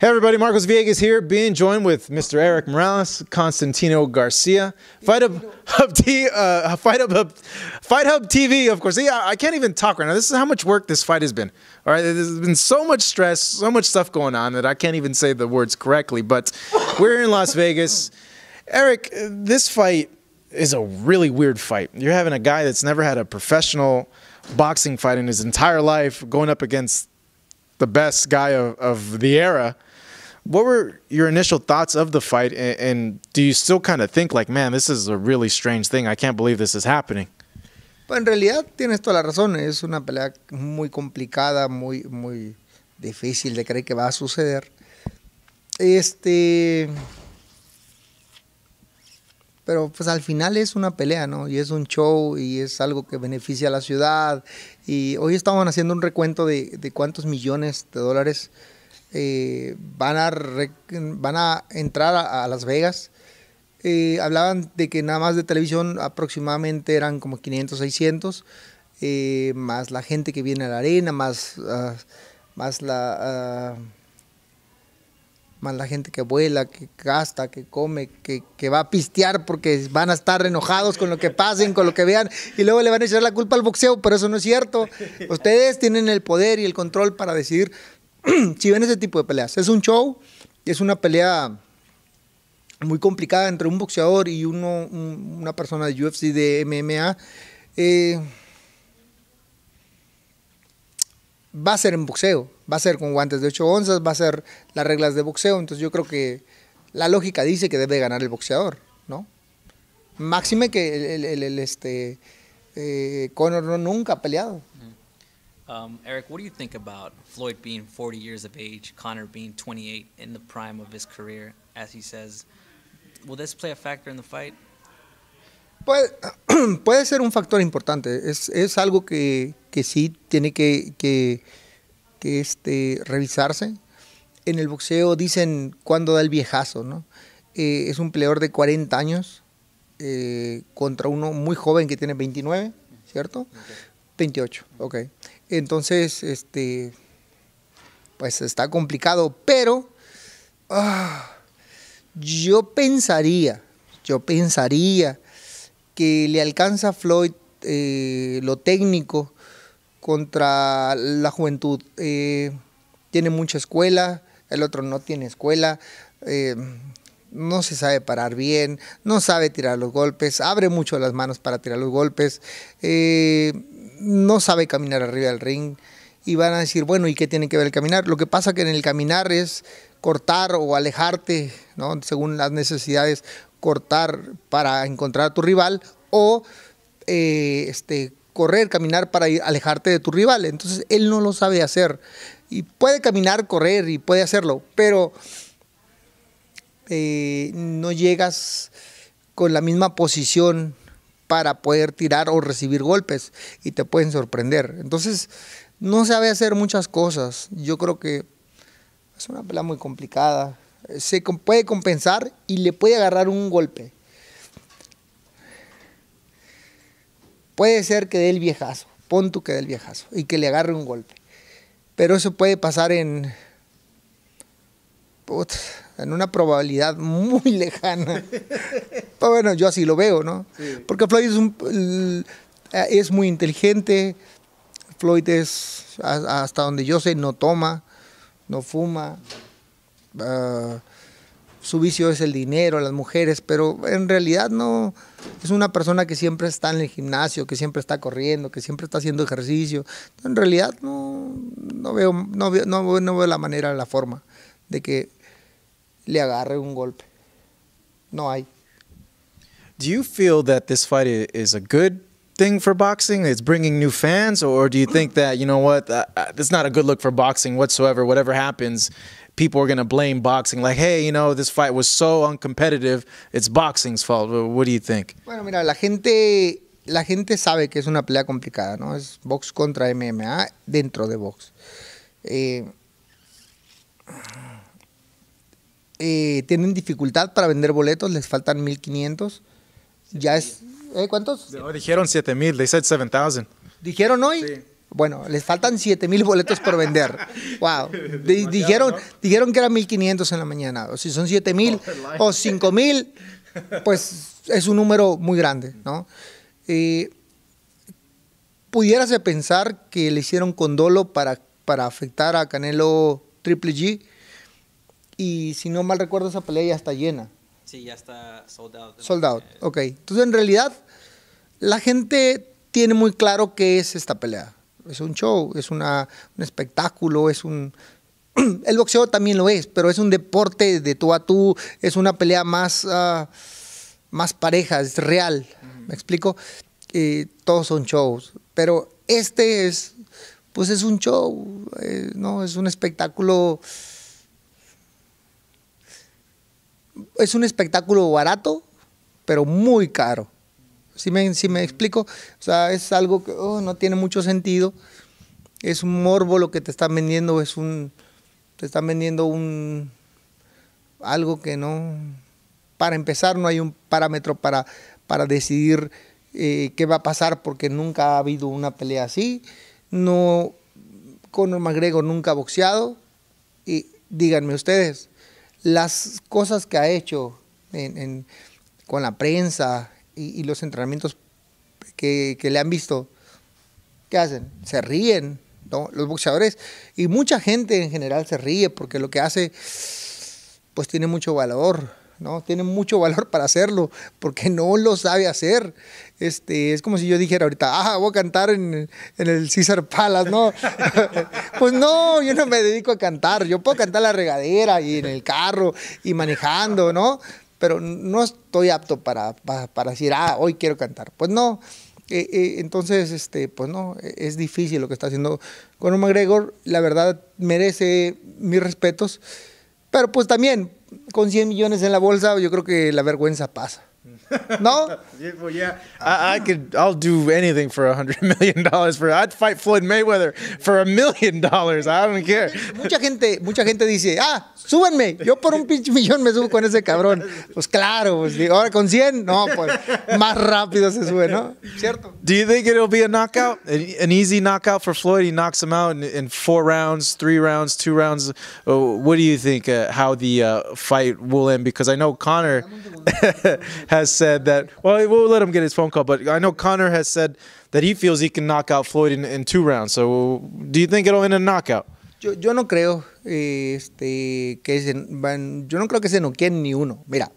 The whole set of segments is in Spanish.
Hey everybody, Marcos Villegas here, being joined with Mr. Eric Morales, Constantino Garcia, Fight Hub, Hub T, uh, Fight Hub, Hub, Fight Hub TV, of course. Yeah, I can't even talk right now. This is how much work this fight has been. All right, there's been so much stress, so much stuff going on that I can't even say the words correctly. But we're in Las Vegas. Eric, this fight is a really weird fight. You're having a guy that's never had a professional boxing fight in his entire life going up against the best guy of, of the era what were your initial thoughts of the fight, and, and do you still kind of think like, man, this is a really strange thing? I can't believe this is happening. Pues en realidad tienes toda la razón, es una pelea muy complicada, muy, muy difícil de creer que va a suceder. Este. Pero pues al final es una pelea, ¿no? Y es un show y es algo que beneficia a la ciudad. Y hoy estaban haciendo un recuento de, de cuántos millones de dólares eh, van, a van a entrar a, Las Vegas. Eh, hablaban de que nada más de televisión aproximadamente eran como 500, 600, eh, más la gente que viene a la arena, más, ah, más la... Ah, más la gente que vuela, que gasta, que come, que, que, va a pistear porque van a estar enojados con lo que pasen, con lo que vean, y luego le van a echar la culpa al boxeo, pero eso no es cierto. Ustedes tienen el poder y el control para decidir si ven ese tipo de peleas, es un show, es una pelea muy complicada entre un boxeador y uno, una persona de UFC de MMA. Eh, va a ser en boxeo, va a ser con guantes de 8 onzas, va a ser las reglas de boxeo, entonces yo creo que la lógica dice que debe ganar el boxeador, ¿no? Máxime que el, este, eh, Conor no, nunca ha peleado. Um, Eric, what do you think about Floyd being 40 years of age, Connor being 28 in the prime of his career, as he says? Will this play a factor in the fight? Puede, puede ser un factor importante. Es, es algo que, que, sí tiene que, que, que este, revisarse. En el boxeo dicen cuándo da el viejazo, ¿no? Eh, es un peleador de 40 años eh, contra uno muy joven que tiene 29, ¿cierto? 28, ok. Entonces, este, pues está complicado, pero ah, yo pensaría, yo pensaría que le alcanza a Floyd eh, lo técnico contra la juventud. Eh, tiene mucha escuela, el otro no tiene escuela. Eh, no se sabe parar bien, no sabe tirar los golpes, abre mucho las manos para tirar los golpes no sabe caminar arriba del ring y van a decir, bueno, ¿y qué tiene que ver el caminar? Lo que pasa que en el caminar es cortar o alejarte, ¿no? según las necesidades, cortar para encontrar a tu rival o eh, este, correr, caminar para alejarte de tu rival. Entonces él no lo sabe hacer. Y puede caminar, correr y puede hacerlo, pero eh, no llegas con la misma posición para poder tirar o recibir golpes y te pueden sorprender. Entonces, no sabe hacer muchas cosas. Yo creo que es una pelea muy complicada. Se puede compensar y le puede agarrar un golpe. Puede ser que dé el viejazo, pon tú que dé el viejazo y que le agarre un golpe. Pero eso puede pasar en en una probabilidad muy lejana. Pero bueno, yo así lo veo, ¿no? Porque Floyd es, un, es muy inteligente, Floyd es, hasta donde yo sé, no toma, no fuma, ah, su vicio es el dinero, las mujeres, pero en realidad no, es una persona que siempre está en el gimnasio, que siempre está corriendo, que siempre está haciendo ejercicio. En realidad no, no, veo, no, veo, no, no veo la manera, la forma de que le agarre un golpe. No hay. Do you feel that this fight is a good thing for boxing? It's bringing new fans, or do you think that you know what, uh, it's not a good look for boxing whatsoever? Whatever happens, people are going to blame boxing. Like, hey, you know, this fight was so uncompetitive. It's boxing's fault. What do you think? Bueno, mira, la gente, la gente sabe que es una pelea complicada, ¿no? Es box contra MMA dentro de box. Eh, eh, tienen dificultad para vender boletos, les faltan 1500. Ya es. ¿eh, ¿Cuántos? dijeron 7000, they said 7000. ¿Dijeron hoy? Sí. Bueno, les faltan 7 mil boletos por vender. Wow. Di- dijeron, dijeron que eran 1500 en la mañana. O si son 7 mil o 5 mil, pues es un número muy grande, ¿no? Eh, pudiérase pensar que le hicieron condolo para, para afectar a Canelo Triple G. Y si no mal recuerdo, esa pelea ya está llena. Sí, ya está sold out. Sold out. Ok. Entonces, en realidad, la gente tiene muy claro qué es esta pelea. Es un show, es una, un espectáculo, es un. El boxeo también lo es, pero es un deporte de tú a tú, es una pelea más, ah, más pareja, es real. ¿Me explico? Eh, todos son shows, pero este es, pues es un show, eh, no, es un espectáculo es un espectáculo barato, pero muy caro. ¿Sí me, sí me explico? O sea, es algo que oh, no tiene mucho sentido. Es un morbo lo que te están vendiendo, es un. Te están vendiendo un. algo que no. Para empezar, no hay un parámetro para, para decidir eh, qué va a pasar, porque nunca ha habido una pelea así. No. Conor McGregor nunca ha boxeado. Y díganme ustedes, las cosas que ha hecho en- con la prensa y, los entrenamientos que, le han visto, ¿qué hacen? Se ríen. Los boxeadores y mucha gente en general se ríe porque lo que hace, pues tiene mucho valor, ¿no? Tiene mucho valor para hacerlo porque no lo sabe hacer. Este, es como si yo dijera ahorita, ah, voy a cantar en, el Caesar Palace, ¿no? pues no, yo no me dedico a cantar, yo puedo cantar la regadera y en el carro y manejando, ¿no? Pero no estoy apto para, para, para decir, ah, hoy quiero cantar. Pues no. Eh, eh, entonces, este, pues no, eh, es difícil lo que está haciendo Conor McGregor. La verdad, merece mis respetos. Pero pues también, con 100 millones en la bolsa, yo creo que la vergüenza pasa. ¿No? Yeah, well, yeah, I, I could. I'll do anything for a hundred million dollars. For I'd fight Floyd Mayweather for a million dollars. I don't care. Mucha gente, mucha gente dice, ah, súbanme, yo por un pinche millón me subo con ese cabrón. Pues claro, pues digo, ahora con 100, no, pues más rápido se sube, ¿no? ¿Cierto? Do you think it'll be a knockout, an, an easy knockout for Floyd? He knocks him out in, in four rounds, three rounds, two rounds. Uh, what do you think? Uh, how the uh, fight will end? Because I know Connor has said that. Well, we'll let him get his phone call, but I know Connor has said that he feels he can knock out Floyd in, in two rounds. So, do you think it'll end in a knockout? Yo, yo no creo eh, este, que se, van, yo no creo que se noqueen ni uno. Mira,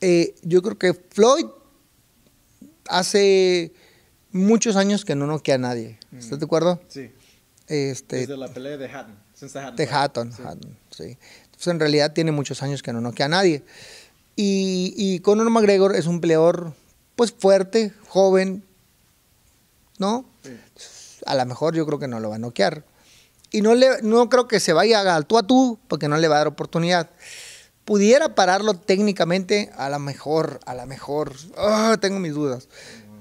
eh, yo creo que Floyd hace muchos años que no noquea a nadie. ¿Estás de acuerdo? Sí. Este, la pelea de Hatton. Since the Hatton. de Hatton, Hatton, sí. Entonces en realidad tiene muchos años que no noquea a nadie. Y, y Conor McGregor es un peleador pues fuerte, joven, ¿no? A lo mejor yo creo que no lo va a noquear. Y no, le, no creo que se vaya al tú a tú, porque no le va a dar oportunidad. Pudiera pararlo técnicamente, a lo mejor, a lo mejor. Ah, tengo mis dudas.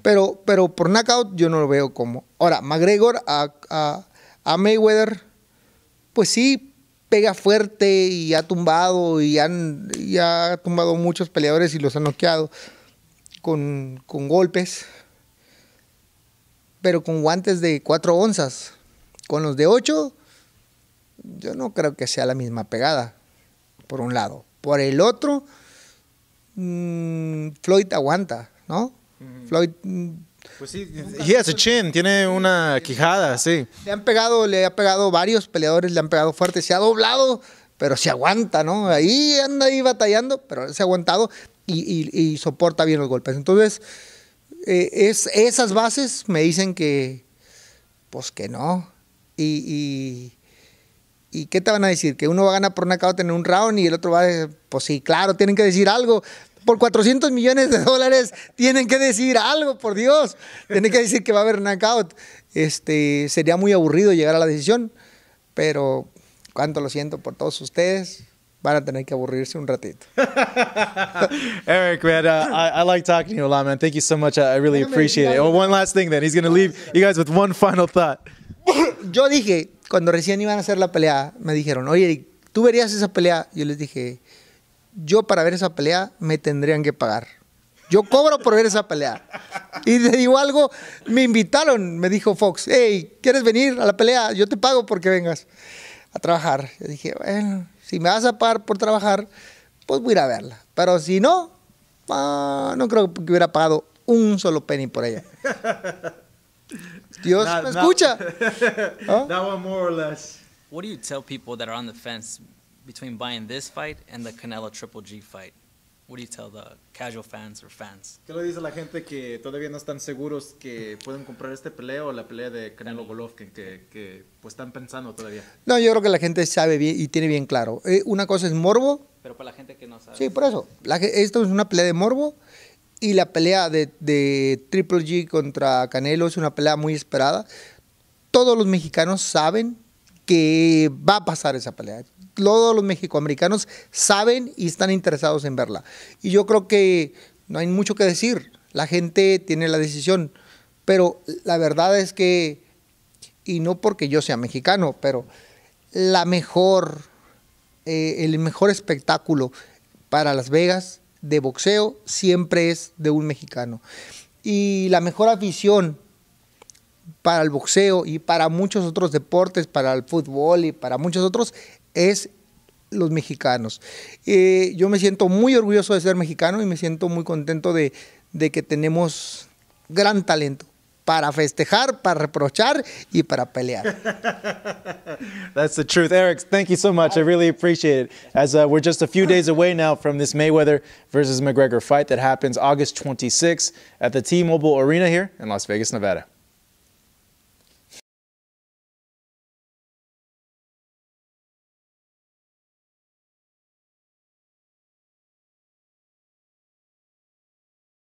Pero, pero por knockout yo no lo veo como. Ahora, McGregor a, a, a Mayweather, pues sí, pega fuerte y ha tumbado y, han, y ha tumbado muchos peleadores y los ha noqueado con, con golpes, pero con guantes de 4 onzas. Con los de 8, yo no creo que sea la misma pegada, por un lado. Por el otro, mm, Floyd aguanta, ¿no? Floyd mm, Pues sí, he has a chin. Tiene una quijada, sí. le han pegado, le ha pegado varios peleadores, le han pegado fuerte, se ha doblado, pero se aguanta, ¿no? Ahí anda ahí batallando, pero se ha aguantado y, y- y soporta bien los golpes. Entonces, eh, es, esas bases me dicen que, pues que no. Y, y, ¿y qué te van a decir? Que uno va a ganar por knockout en un round y el otro va a... Pues sí, claro, tienen que decir algo. Por 400 millones de dólares tienen que decir algo, por Dios. Tienen que decir que va a haber knockout. Este, sería muy aburrido llegar a la decisión, pero cuánto lo siento por todos ustedes. Van a tener que aburrirse un ratito. Eric, man, uh, I, I like talking to you a lot, man. Thank you so much. I, I really appreciate it. Oh, one last thing, then. He's going to leave you guys with one final thought. Yo dije, cuando recién iban a hacer la pelea, me dijeron, oye, ¿tú verías esa pelea? Yo les dije, yo para ver esa pelea me tendrían que pagar. Yo cobro por ver esa pelea. Y te digo algo, me invitaron, me dijo Fox, hey, ¿quieres venir a la pelea? Yo te pago porque vengas a trabajar. Yo dije, bueno, si me vas a pagar por trabajar, pues voy a ir a verla. Pero si no, ah, no creo que hubiera pagado un solo penny por ella. Dios Not- me not- escucha. ¿Ah? That one more or less. What do you tell people that are on the fence between buying this fight and the Canelo Triple G fight? What do you tell the casual fans or fans? ¿Qué le dice a la gente que todavía no están seguros que pueden comprar este pelea o la pelea de Canelo Golovkin que, que pues están pensando todavía? No, yo creo que la gente sabe bien y tiene bien claro. Eh, una cosa es morbo. Pero para la gente que no sabe. Sí, por eso. La esto es una pelea de morbo y la pelea de, de Triple G contra Canelo es una pelea muy esperada. Todos los mexicanos saben que va a pasar esa pelea. Todos los mexicoamericanos saben y están interesados en verla. Y yo creo que no hay mucho que decir. La gente tiene la decisión. Pero la verdad es que, y no porque yo sea mexicano, pero la mejor, eh, el mejor espectáculo para Las Vegas de boxeo siempre es de un mexicano. Y la mejor afición para el boxeo y para muchos otros deportes, para el fútbol y para muchos otros, es los mexicanos. Eh, yo me siento muy orgulloso de ser mexicano y me siento muy contento de, de que tenemos gran talento para festejar, para reprochar y para pelear. That's the truth. Eric, thank you so much. I really appreciate it. As uh, we're just a few days away now from this Mayweather versus McGregor fight that happens August 26th at the T Mobile Arena here in Las Vegas, Nevada.